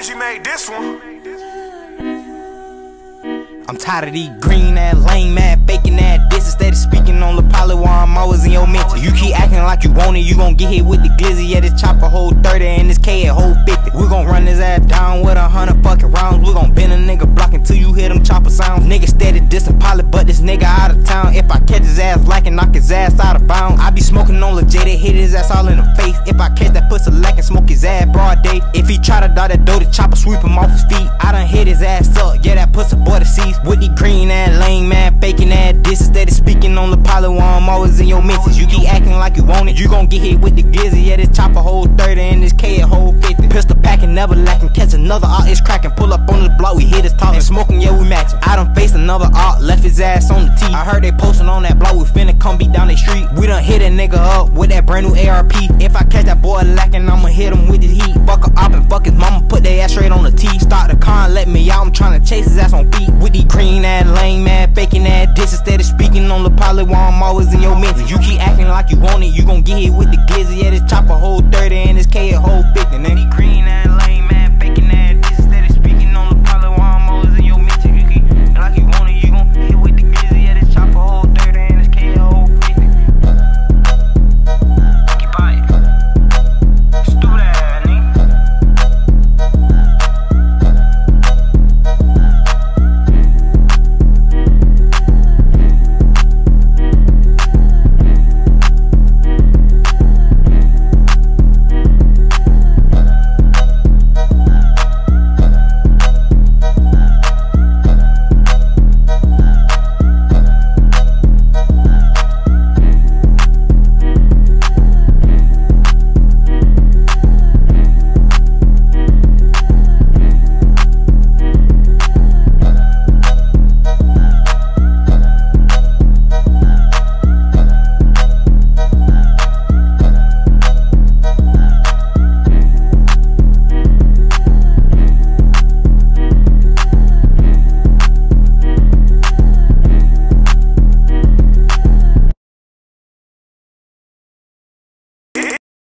Energy made this one. I'm tired of these green ass, lame ass, faking ass this instead of speaking on the pilot while I'm always in your mention. You keep acting like you want it, you gon' get hit with the glizzy. Yeah, this chopper hold 30 and this K at hold 50. We gon' run his ass down with a hundred fucking rounds. We gon' bend a nigga block until you hear them chopper sounds. Nigga steady dissing pilot, but this nigga out of town. If I catch his ass lacking, knock his ass out of bounds. Be smoking on legit, they hit his ass all in the face. If I catch that pussy lacking, smoke his ass broad day. If he try to dart that door, the chopper sweep him off his feet. I done hit his ass up, yeah, that pussy boy. With the green ass, lame man, faking ass instead of speaking on the pilot while I'm always in your mentions. You keep acting like you want it, you gon' get hit with the glizzy. Yeah, this chopper hold 30 and this K hold 50. Pistol packing, never lacking, catch another art, it's cracking. Pull up on the block, we hit his talking, smoking, yeah, we matching. I done face another left ass on the T. I heard they posting on that block, we finna come beat down the street. We done hit a nigga up with that brand new ARP. If I catch that boy lacking, I'ma hit him with his heat. Fuck a op and fuck his mama, put their ass straight on the T. Start the car and let me out, I'm tryna chase his ass on feet. With these green ass, lame man, faking ass this instead of speaking on the pilot while I'm always in your mentions. You keep acting like you want it, you gon' get hit with the glizzy. Yeah, this chopper hold 30 and this K hold 50.